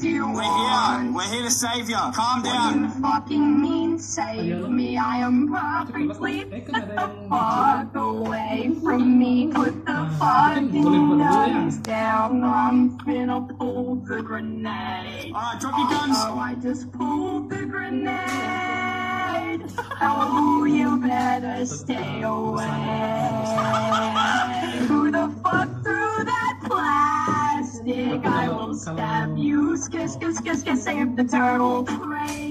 do you We're here. We're here to save you. Calm What do down. you fucking mean save me? I am perfectly kan get ada the yang fuck away from me. Put the Ah, fucking boleh berdua ya? guns down. I'm finna pull the grenade. All right, drop your guns. Oh, I just pulled the grenade. Oh, you better stay away. I will stab you. Skiss, skiss, skiss, skiss, save the turtle. Oh, Allah.